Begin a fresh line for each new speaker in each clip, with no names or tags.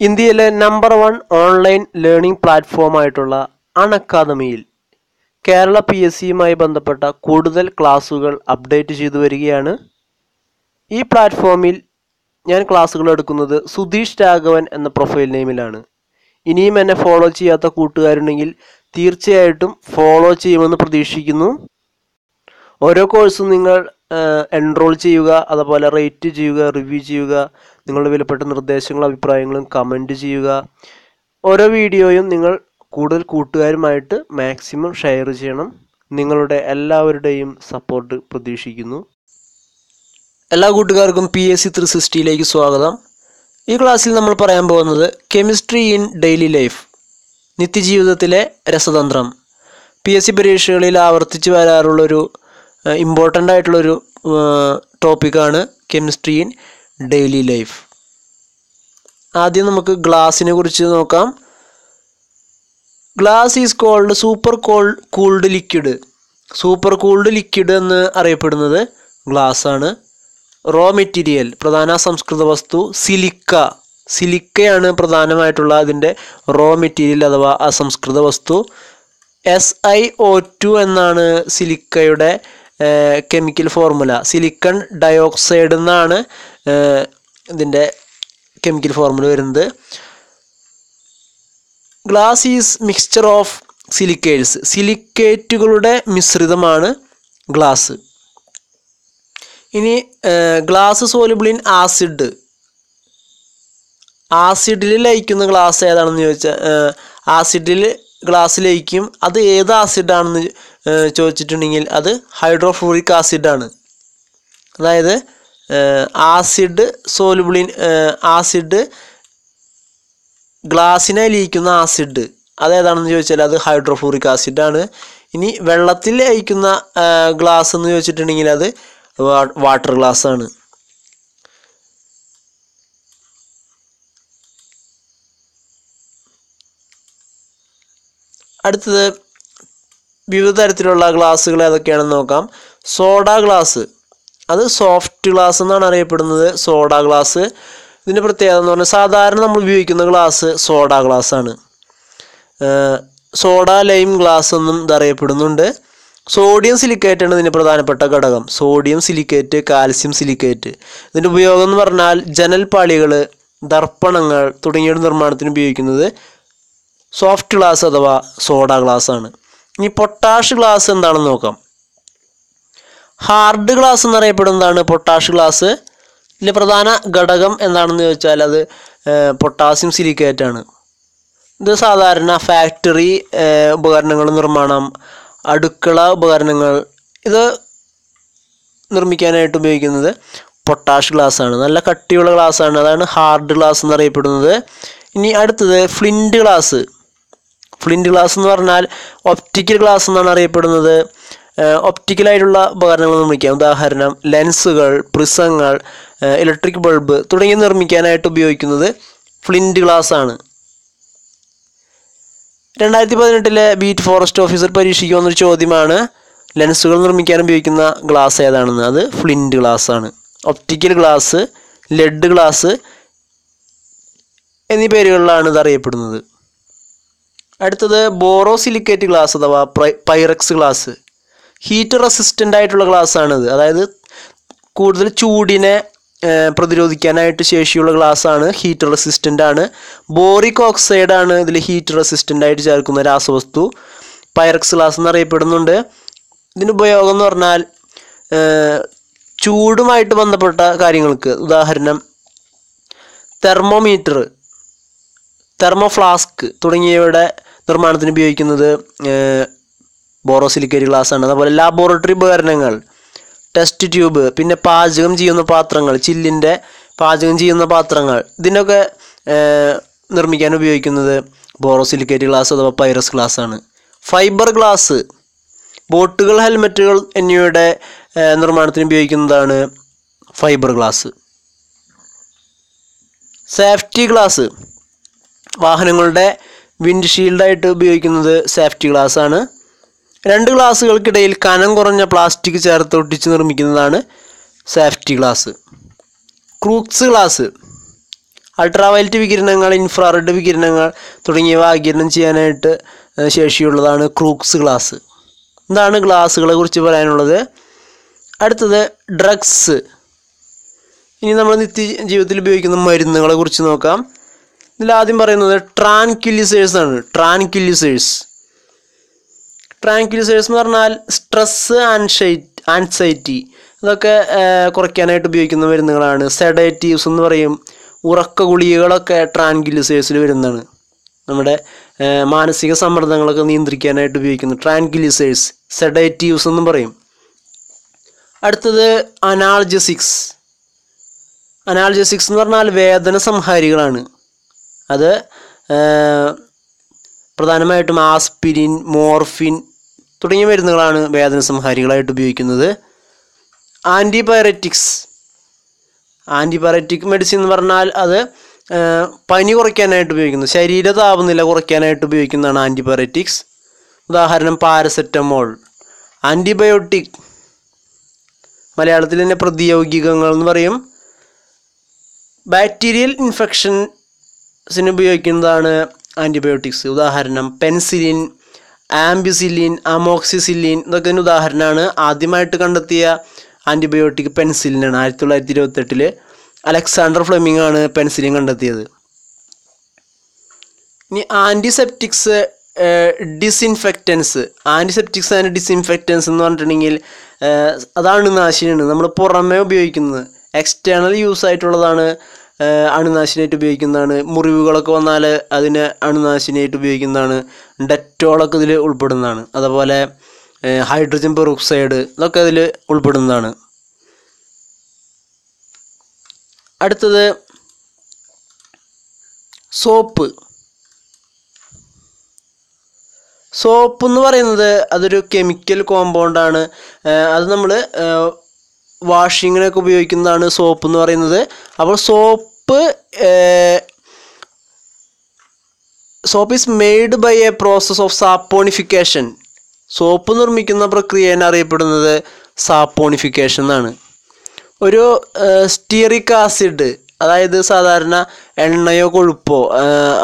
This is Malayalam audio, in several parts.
ഇന്ത്യയിലെ നമ്പർ വൺ ഓൺലൈൻ ലേണിംഗ് പ്ലാറ്റ്ഫോമായിട്ടുള്ള അക്കാദമിയിൽ കേരള പി എസ് സിയുമായി ബന്ധപ്പെട്ട കൂടുതൽ ക്ലാസ്സുകൾ അപ്ഡേറ്റ് ചെയ്തു വരികയാണ്. ഈ പ്ലാറ്റ്ഫോമിൽ ഞാൻ ക്ലാസ്സുകൾ എടുക്കുന്നത് സുധീഷ് രാഘവൻ എന്ന പ്രൊഫൈൽ നെയിമിലാണ് ഇനിയും എന്നെ ഫോളോ ചെയ്യാത്ത കൂട്ടുകാരുണ്ടെങ്കിൽ തീർച്ചയായിട്ടും ഫോളോ ചെയ്യുമെന്ന് പ്രതീക്ഷിക്കുന്നു. ഓരോ കോഴ്സും നിങ്ങൾ എൻറോൾ ചെയ്യുക അതുപോലെ റേറ്റ് ചെയ്യുക റിവ്യൂ ചെയ്യുക നിങ്ങളുടെ വിലപ്പെട്ട നിർദ്ദേശങ്ങളും അഭിപ്രായങ്ങളും കമന്റ് ചെയ്യുക. ഓരോ വീഡിയോയും നിങ്ങൾ കൂടുതൽ കൂട്ടുകാരുമായിട്ട് മാക്സിമം ഷെയർ ചെയ്യണം. നിങ്ങളുടെ എല്ലാവരുടെയും സപ്പോർട്ട് പ്രതീക്ഷിക്കുന്നു. എല്ലാ കൂട്ടുകാർക്കും പി എസ് സി ത്രീ സിക്സ്റ്റിയിലേക്ക് സ്വാഗതം. ഈ ക്ലാസ്സിൽ നമ്മൾ പറയാൻ പോകുന്നത് കെമിസ്ട്രി ഇൻ ഡെയിലി ലൈഫ് നിത്യജീവിതത്തിലെ രസതന്ത്രം. പി എസ് സി പരീക്ഷകളിൽ ആവർത്തിച്ച് വരാറുള്ളൊരു ഇമ്പോർട്ടന്റ് ആയിട്ടുള്ളൊരു ടോപ്പിക്കാണ് കെമിസ്ട്രി ഇൻ ഡെയിലി ലൈഫ് ആദ്യം നമുക്ക് ഗ്ലാസിനെ കുറിച്ച് നോക്കാം. Glass is cold super cool cooled liquid super cooled liquid എന്ന് അറിയപ്പെടുന്നത് ഗ്ലാസ് ആണ്. റോ മെറ്റീരിയൽ പ്രധാന സംസ്കൃത വസ്തു സിലിക്ക സിലിക്കയാണ് പ്രധാനമായിട്ടുള്ള അതിന്റെ റോ മെറ്റീരിയൽ അഥവാ അസംസ്കൃത വസ്തു. എസ് ഐ ഒ ടു എന്നാണ് സിലിക്കയുടെ കെമിക്കൽ ഫോർമുല സിലിക്കൺ ഡയോക്സൈഡ് എന്നാണ് ഇതിന്റെ കെമിക്കൽ ഫോർമുല വരുന്നത് glass is mixture of silicates സിലിക്കേറ്റുകളുടെ മിശ്രിതമാണ് ഗ്ലാസ് ഇനി ഗ്ലാസ് സോലുബിൾ ഇൻ ആസിഡ് ആസിഡിൽ ലയിക്കുന്ന ഗ്ലാസ് ഏതാണെന്ന് ചോദിച്ചാൽ ആസിഡിൽ ഗ്ലാസ് ലയിക്കും. അത് ഏത് ആസിഡാണെന്ന് ചോദിച്ചിട്ടുണ്ടെങ്കിൽ അത് ഹൈഡ്രോഫ്ലൂറിക് ആസിഡാണ് അതായത് ആസിഡ് സോലുബിളിൻ ആസിഡ് ഗ്ലാസ്സിനെ ലയിക്കുന്ന ആസിഡ്. അതേതാണെന്ന് ചോദിച്ചാൽ അത് ഹൈഡ്രോഫ്ലൂറിക് ആസിഡാണ്. ഇനി വെള്ളത്തിൽ ലയിക്കുന്ന ഗ്ലാസ് എന്ന് ചോദിച്ചിട്ടുണ്ടെങ്കിൽ അത് വാട്ടർ ഗ്ലാസ് ആണ് അടുത്തത് വിവിധ തരത്തിലുള്ള ഗ്ലാസ്സുകൾ ഏതൊക്കെയാണെന്ന് നോക്കാം. Soda glass. അത് സോഫ്റ്റ് ഗ്ലാസ് എന്നാണ് അറിയപ്പെടുന്നത് സോഡ ഗ്ലാസ് ഇതിന്റെ പ്രത്യേകത എന്ന് പറഞ്ഞാൽ സാധാരണ നമ്മൾ ഉപയോഗിക്കുന്ന ഗ്ലാസ് സോഡ ഗ്ലാസ് ആണ്. സോഡ ലൈം ഗ്ലാസ് എന്നും ഇതറിയപ്പെടുന്നുണ്ട് സോഡിയം സിലിക്കേറ്റ് ആണ് ഇതിന്റെ പ്രധാനപ്പെട്ട ഘടകം. സോഡിയം സിലിക്കേറ്റ് കാൽസ്യം സിലിക്കേറ്റ് ഇതിന്റെ ഉപയോഗം എന്ന് പറഞ്ഞാൽ ജനൽപ്പാളികൾ ദർപ്പണങ്ങൾ തുടങ്ങിയ നിർമ്മാണത്തിന് ഉപയോഗിക്കുന്നത് സോഫ്റ്റ് ഗ്ലാസ് അഥവാ സോഡ ഗ്ലാസ് ആണ്. ഇനി പൊട്ടാഷ് ഗ്ലാസ് എന്താണെന്ന് നോക്കാം. ഹാർഡ് ഗ്ലാസ് എന്നറിയപ്പെടുന്നതാണ് പൊട്ടാഷ് ഗ്ലാസ്. ഇതിലെ പ്രധാന ഘടകം എന്താണെന്ന് ചോദിച്ചാൽ അത് പൊട്ടാസ്യം സിലിക്കേറ്റ് ആണ് ഇത് സാധാരണ ഫാക്ടറി ഉപകരണങ്ങൾ നിർമ്മാണം അടുക്കള ഉപകരണങ്ങൾ ഇത് നിർമ്മിക്കാനായിട്ട് ഉപയോഗിക്കുന്നത് പൊട്ടാഷ് ഗ്ലാസ് ആണ് നല്ല കട്ടിയുള്ള ഗ്ലാസ് ആണ് അതാണ് ഹാർഡ് ഗ്ലാസ് എന്നറിയപ്പെടുന്നത്. ഇനി അടുത്തത് ഫ്ലിന്റ് ഗ്ലാസ്. ഫ്ലിന്റ് ഗ്ലാസ് എന്ന് പറഞ്ഞാൽ ഒപ്റ്റിക്കൽ ഗ്ലാസ് എന്നാണ് അറിയപ്പെടുന്നത്. ഒപ്റ്റിക്കലായിട്ടുള്ള ഉപകരണങ്ങൾ നിർമ്മിക്കാം. ഉദാഹരണം ലെൻസുകൾ പ്രിസങ്ങൾ ഇലക്ട്രിക് ബൾബ് തുടങ്ങിയ നിർമ്മിക്കാനായിട്ട് ഉപയോഗിക്കുന്നത് ഫ്ലിന്റ് ഗ്ലാസ് ആണ്. രണ്ടായിരത്തി പതിനെട്ടിലെ ബീറ്റ് ഫോറസ്റ്റ് ഓഫീസർ പരീക്ഷയ്ക്ക് വന്നൊരു ചോദ്യമാണ്. ലെൻസുകൾ നിർമ്മിക്കാൻ ഉപയോഗിക്കുന്ന ഗ്ലാസ് ഏതാണെന്ന്? അത് ഫ്ലിന്റ് ഗ്ലാസ് ആണ്. ഒപ്റ്റിക്കൽ ഗ്ലാസ് ലെഡ് ഗ്ലാസ് എന്നീ പേരുകളിലാണ് ഇത് അറിയപ്പെടുന്നത്. അടുത്തത് ബോറോസിലിക്കേറ്റ് ഗ്ലാസ് അഥവാ പൈറക്സ് ഗ്ലാസ് ഹീറ്റ് റെസിസ്റ്റന്റ് ആയിട്ടുള്ള ഗ്ലാസ് ആണിത്. അതായത് കൂടുതൽ ചൂടിനെ പ്രതിരോധിക്കാനായിട്ട് ശേഷിയുള്ള ഗ്ലാസ് ആണ് ഹീറ്റ് റെസിസ്റ്റന്റ് ആണ്. ബോറിക് ഓക്സൈഡ് ആണ് ഇതിൽ ഹീറ്റ് റെസിസ്റ്റന്റ് ആയിട്ട് ചേർക്കുന്ന രാസവസ്തു. പൈറക്സ് ഗ്ലാസ് എന്നറിയപ്പെടുന്നുണ്ട്. ഇതിന്റെ ഉപയോഗം എന്ന് പറഞ്ഞാൽ ചൂടുമായിട്ട് ബന്ധപ്പെട്ട കാര്യങ്ങൾക്ക്. ഉദാഹരണം തെർമോമീറ്റർ തെർമോ ഫ്ലാസ്ക് തുടങ്ങിയവയുടെ നിർമ്മാണത്തിന് ഉപയോഗിക്കുന്നത് ബോറോസിലിക്കേറ്റ് ഗ്ലാസ് ആണ് അതുപോലെ ലാബോറട്ടറി ഉപകരണങ്ങൾ ടെസ്റ്റ് ട്യൂബ് പിന്നെ പാചകം ചെയ്യുന്ന പാത്രങ്ങൾ ചില്ലിന്റെ പാചകം ചെയ്യുന്ന പാത്രങ്ങൾ. ഇതിനൊക്കെ നിർമ്മിക്കാൻ ഉപയോഗിക്കുന്നത് ബോറോസിലിക്കേറ്റ് ഗ്ലാസ് അഥവാ പൈറസ് ഗ്ലാസ് ആണ് ഫൈബർ ഗ്ലാസ് ബോട്ടുകൾ ഹെൽമെറ്റുകൾ എന്നിവയുടെ നിർമ്മാണത്തിന് ഉപയോഗിക്കുന്നതാണ് ഫൈബർ ഗ്ലാസ്. സേഫ്റ്റി ഗ്ലാസ് വാഹനങ്ങളുടെ വിൻഡ്ഷീൽഡായിട്ട് ഉപയോഗിക്കുന്നത് സേഫ്റ്റി ഗ്ലാസ് ആണ് രണ്ട് ഗ്ലാസ്സുകൾക്കിടയിൽ കനം കുറഞ്ഞ പ്ലാസ്റ്റിക് ചേർത്ത് ഒട്ടിച്ച് നിർമ്മിക്കുന്നതാണ് safety glass. Crookes glass ultraviolet വികിരണങ്ങൾ infrared വികിരണങ്ങൾ തുടങ്ങിയവ ആകിരണം ചെയ്യാനായിട്ട് ശേഷിയുള്ളതാണ് ക്രൂക്സ് ഗ്ലാസ്. എന്താണ് ഗ്ലാസ്സുകളെ കുറിച്ച് പറയാനുള്ളത്. അടുത്തത് ഡ്രഗ്സ്. ഇനി നമ്മൾ നിത്യ ജീവിതത്തിൽ ഉപയോഗിക്കുന്ന മരുന്നുകളെ കുറിച്ച് നോക്കാം. ഇതിൽ ആദ്യം പറയുന്നത് ട്രാൻക്വിലിസേഴ്സ് ആണ് ട്രാൻക്വിലിസേഴ്സ്. ട്രാൻക്വിലിസേഴ്സ് എന്ന് പറഞ്ഞാൽ സ്ട്രെസ് ആൻസൈറ്റി ഇതൊക്കെ കുറയ്ക്കാനായിട്ട് ഉപയോഗിക്കുന്ന മരുന്നുകളാണ്. സെഡേറ്റീവ്സ് എന്ന് പറയും. ഉറക്ക ഗുളികകളൊക്കെ ട്രാൻക്വിലിസേഴ്സിൽ വരുന്നതാണ്. നമ്മുടെ മാനസിക സമ്മർദ്ദങ്ങളൊക്കെ നിയന്ത്രിക്കാനായിട്ട് ഉപയോഗിക്കുന്നു ട്രാൻക്വിലിസേഴ്സ് സെഡേറ്റീവ്സ് എന്നും പറയും. അടുത്തത് അനാൾജസിക്സ് അനാൾജസിക്സ് എന്ന് പറഞ്ഞാൽ വേദന സംഹാരികളാണ്. അത് പ്രധാനമായിട്ടും ആസ്പിരിൻ മോർഫിൻ തുടങ്ങിയ മരുന്നുകളാണ് വേദന സംഹാരികളായിട്ട് ഉപയോഗിക്കുന്നത്. ആന്റിബയോട്ടിക്സ് ആന്റിബയോട്ടിക് മെഡിസിൻ എന്ന് പറഞ്ഞാൽ അത് പനി കുറയ്ക്കാനായിട്ട് ഉപയോഗിക്കുന്നു. ശരീര താപനില കുറയ്ക്കാനായിട്ട് ഉപയോഗിക്കുന്നതാണ് ആന്റിബയോട്ടിക്സ് ഉദാഹരണം പാരസെറ്റമോൾ. ആന്റിബയോട്ടിക് മലയാളത്തിൽ തന്നെ പ്രതിയോഗികങ്ങൾ എന്ന് പറയും. ബാക്ടീരിയൽ ഇൻഫെക്ഷൻസിന് ഉപയോഗിക്കുന്നതാണ് ആന്റിബയോട്ടിക്സ് ഉദാഹരണം പെൻസിലിൻ ആംബിസിലിൻ അമോക്സിസിലിൻ ഇതൊക്കെ ഒരു ഉദാഹരണമാണ്. ആദ്യമായിട്ട് കണ്ടെത്തിയ ആന്റിബയോട്ടിക് പെൻസിലിനാണ് ആയിരത്തി തൊള്ളായിരത്തി ഇരുപത്തെട്ടിൽ അലക്സാണ്ടർ ഫ്ലെമിംഗ് ആണ് പെൻസിലിൻ കണ്ടെത്തിയത്. ഇനി antiseptics disinfectants antiseptics and disinfectants എന്ന് പറഞ്ഞിട്ടുണ്ടെങ്കിൽ അതാണ് നാശിനിയാണ്. നമ്മൾ പുറമേ ഉപയോഗിക്കുന്നത്. എക്സ്റ്റേണൽ യൂസ് ആയിട്ടുള്ളതാണ് അണുനാശിനിയായിട്ട് ഉപയോഗിക്കുന്നതാണ്. മുറിവുകളൊക്കെ വന്നാൽ അതിന് അണുനാശിനിയായിട്ട് ഉപയോഗിക്കുന്നതാണ്. ഡെറ്റോളൊക്കെ ഇതിൽ ഉൾപ്പെടുന്നതാണ്. അതുപോലെ ഹൈഡ്രജൻ പെറോക്സൈഡ് ഇതൊക്കെ അതിൽ ഉൾപ്പെടുന്നതാണ്. അടുത്തത് സോപ്പ്. സോപ്പ് എന്ന് പറയുന്നത് അതൊരു കെമിക്കൽ കോമ്പൗണ്ടാണ്. അത് നമ്മൾ വാഷിങ്ങിനൊക്കെ ഉപയോഗിക്കുന്നതാണ് സോപ്പ് എന്ന് പറയുന്നത്. അപ്പോൾ soap soap is made by a process of saponification soap നിർമ്മിക്കുന്ന പ്രക്രിയനെ അറിയപ്പെടുന്നത് സാപ്പോണിഫിക്കേഷൻ എന്നാണ്. ഒരു സ്റ്റിയറിക് ആസിഡ് അതായത് സാധാരണ എണ്ണയോ കൊഴുപ്പോ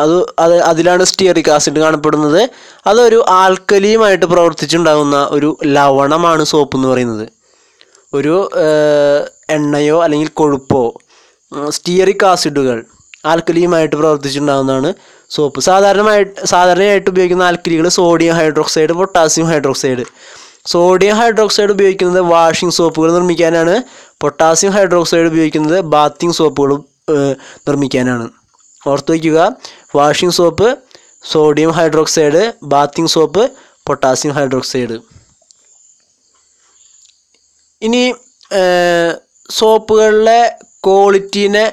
അത് അത് അതിലാണ് സ്റ്റിയറിക് ആസിഡ് കാണപ്പെടുന്നത്. അതൊരു ആൽക്കലിയുമായിട്ട് പ്രവർത്തിച്ചുണ്ടാകുന്ന ഒരു ലവണമാണ് സോപ്പ് എന്ന് പറയുന്നത്. ഒരു എണ്ണയോ അല്ലെങ്കിൽ കൊഴുപ്പോ സ്റ്റിയറിക് ആസിഡുകൾ ആൽക്കലിയുമായിട്ട് പ്രവർത്തിച്ചിട്ടുണ്ടാകുന്നതാണ് സോപ്പ് സാധാരണമായിട്ട് സാധാരണയായിട്ട് ഉപയോഗിക്കുന്ന ആൽക്കലികൾ sodium hydroxide potassium hydroxide sodium hydroxide ഉപയോഗിക്കുന്നത് വാഷിംഗ് സോപ്പുകൾ നിർമ്മിക്കാനാണ്. പൊട്ടാസ്യം ഹൈഡ്രോക്സൈഡ് ഉപയോഗിക്കുന്നത് ബാത്തിങ് സോപ്പുകൾ നിർമ്മിക്കാനാണ്. ഓർത്ത് വയ്ക്കുക washing soap sodium hydroxide bathing soap potassium hydroxide ഇനി സോപ്പുകളിലെ ക്വാളിറ്റീനെ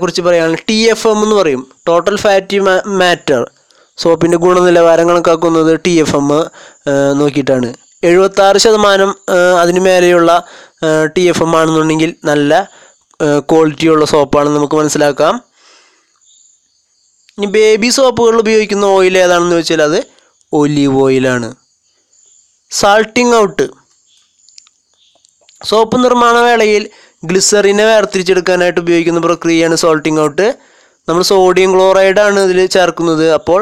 കുറിച്ച് പറയുകയാണെങ്കിൽ ടി എഫ് എം എന്ന് പറയും. ടോട്ടൽ ഫാറ്റി മാറ്റർ സോപ്പിന്റെ ഗുണനിലവാരം കണക്കാക്കുന്നത് ടി എഫ് എം നോക്കിയിട്ടാണ്. എഴുപത്താറ് ശതമാനം അതിന് മേലെയുള്ള ടി എഫ് എം ആണെന്നുണ്ടെങ്കിൽ നല്ല ക്വാളിറ്റിയുള്ള സോപ്പാണെന്ന് നമുക്ക് മനസ്സിലാക്കാം. ഇനി ബേബി സോപ്പുകളിൽ ഉപയോഗിക്കുന്ന ഓയിൽ ഏതാണെന്ന് വെച്ചാൽ അത് ഒലിവ് ഓയിലാണ്. സാൾട്ടിങ് ഔട്ട് സോപ്പ് നിർമ്മാണ വേളയിൽ ഗ്ലിസറിനെ വേർതിരിച്ചെടുക്കാനായിട്ട് ഉപയോഗിക്കുന്ന പ്രക്രിയയാണ് സോൾട്ടിങ് ഔട്ട് നമ്മൾ സോഡിയം ക്ലോറൈഡ് ആണ് ഇതിൽ ചേർക്കുന്നത്. അപ്പോൾ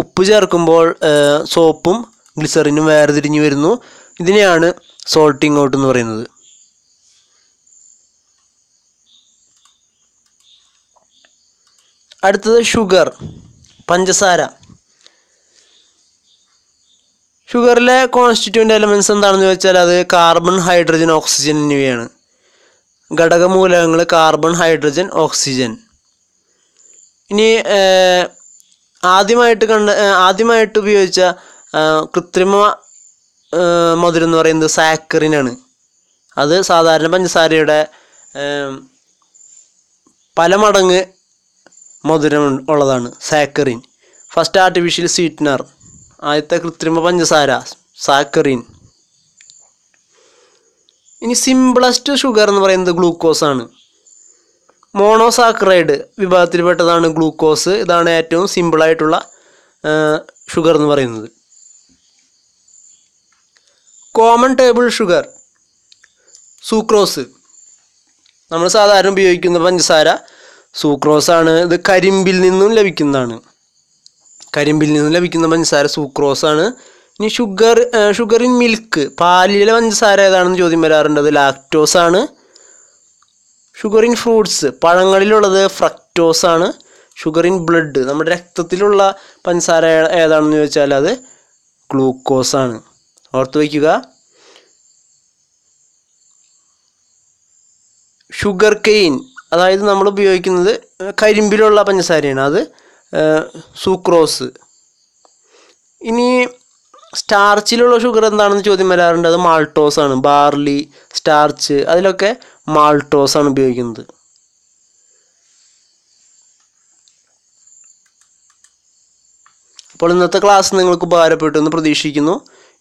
ഉപ്പ് ചേർക്കുമ്പോൾ സോപ്പും ഗ്ലിസറിനും വേർതിരിഞ്ഞു വരുന്നു. ഇതിനെയാണ് സോൾട്ടിങ് ഔട്ട് എന്ന് പറയുന്നത്. അടുത്തത് ഷുഗർ പഞ്ചസാര. ഷുഗറിലെ കോൺസ്റ്റിറ്റ്യൂന്റ് എലമെൻസ് എന്താണെന്ന് വെച്ചാൽ അത് കാർബൺ ഹൈഡ്രജൻ ഓക്സിജൻ എന്നിവയാണ്. ഘടകമൂലകങ്ങൾ കാർബൺ ഹൈഡ്രജൻ ഓക്സിജൻ ഇനി ആദ്യമായിട്ട് കണ്ട ആദ്യമായിട്ട് ഉപയോഗിച്ച കൃത്രിമ മധുരം എന്ന് പറയുന്നത് സാക്കറിനാണ് അത് സാധാരണ പഞ്ചസാരയുടെ പല മടങ്ങ് മധുരം ഉള്ളതാണ് സാക്കറിൻ ഫസ്റ്റ് ആർട്ടിഫിഷ്യൽ സ്വീറ്റ്നർ ആദ്യത്തെ കൃത്രിമ പഞ്ചസാര സാക്കറിൻ. ഇനി സിംപിളസ്റ്റ് ഷുഗർ എന്ന് പറയുന്നത് ഗ്ലൂക്കോസ് ആണ്. മോണോസാക്രൈഡ് വിഭാഗത്തിൽപ്പെട്ടതാണ് ഗ്ലൂക്കോസ് ഇതാണ് ഏറ്റവും സിമ്പിളായിട്ടുള്ള ഷുഗർ എന്ന് പറയുന്നത്. കോമൺ ടേബിൾ ഷുഗർ സൂക്രോസ് നമ്മൾ സാധാരണ ഉപയോഗിക്കുന്ന പഞ്ചസാര സൂക്രോസ് ആണ്. ഇത് കരിമ്പിൽ നിന്നും ലഭിക്കുന്നതാണ്. കരിമ്പിൽ നിന്ന് ലഭിക്കുന്ന പഞ്ചസാര സൂക്രോസ് ആണ്. ഇനി ഷുഗർ ഷുഗർ ഇൻ മിൽക്ക് പാലിലെ പഞ്ചസാര ഏതാണെന്ന് ചോദ്യം വരാറുണ്ട്. അത് ലാക്ടോസ് ആണ്. ഷുഗർ ഇൻ ഫ്രൂട്ട്സ് പഴങ്ങളിലുള്ളത് ഫ്രക്ടോസ് ആണ്. ഷുഗർ ഇൻ ബ്ലഡ് നമ്മുടെ രക്തത്തിലുള്ള പഞ്ചസാര ഏതാണെന്ന് ചോദിച്ചാൽ അത് ഗ്ലൂക്കോസ് ആണ്. ഓർത്ത് വയ്ക്കുക. ഷുഗർ കെയിൻ അതായത് നമ്മൾ ഉപയോഗിക്കുന്നത് കരിമ്പിലുള്ള പഞ്ചസാരയാണ്. അത് സൂക്രോസ്. ഇനി സ്റ്റാർച്ചിലുള്ള ഷുഗർ എന്താണെന്ന് ചോദ്യം വരാറുണ്ട്. അത് മാൾട്ടോസ് ആണ്. ബാർലി സ്റ്റാർച്ച് അതിലൊക്കെ മാൾട്ടോസ് ആണ് ഉപയോഗിക്കുന്നത്. അപ്പോൾ ഇന്നത്തെ ക്ലാസ് നിങ്ങൾക്ക് ഉപകാരപ്പെട്ടു എന്ന് പ്രതീക്ഷിക്കുന്നു.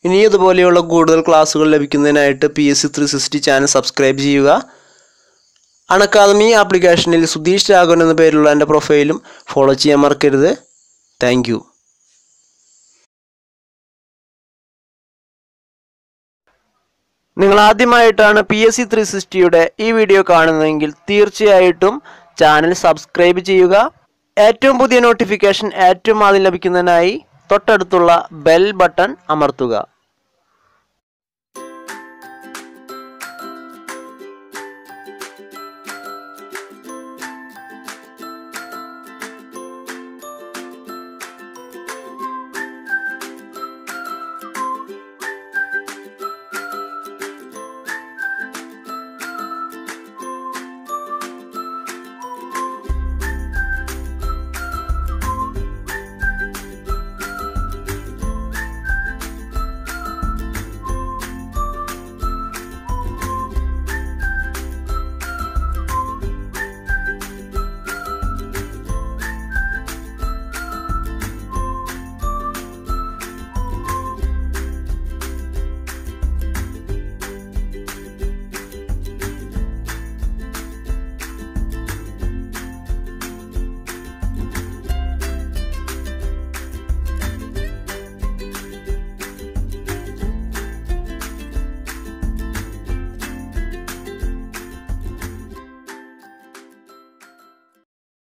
ഇനി ഇതുപോലെയുള്ള കൂടുതൽ ക്ലാസ്സുകൾ ലഭിക്കുന്നതിനായിട്ട് P S C three sixty channel subscribe ചെയ്യുക. അണക്കാദമി ആപ്ലിക്കേഷനിൽ സുധീഷ് രാഘവൻ എന്ന പേരിലുള്ള എന്റെ പ്രൊഫൈലും ഫോളോ ചെയ്യാൻ മറക്കരുത്. താങ്ക് നിങ്ങൾ ആദ്യമായിട്ടാണ് പി എസ് സി ത്രീ സിക്സ്റ്റിയുടെ ഈ വീഡിയോ കാണുന്നതെങ്കിൽ തീർച്ചയായിട്ടും ചാനൽ സബ്സ്ക്രൈബ് ചെയ്യുക. ഏറ്റവും പുതിയ നോട്ടിഫിക്കേഷൻ ഏറ്റവും ആദ്യം ലഭിക്കുന്നതിനായി തൊട്ടടുത്തുള്ള ബെൽ ബട്ടൺ അമർത്തുക.